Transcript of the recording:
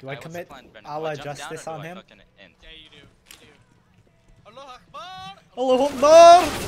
Do I what's commit Allah justice on him? Yeah, you do. You do. Allah Akbar! Allah Akbar!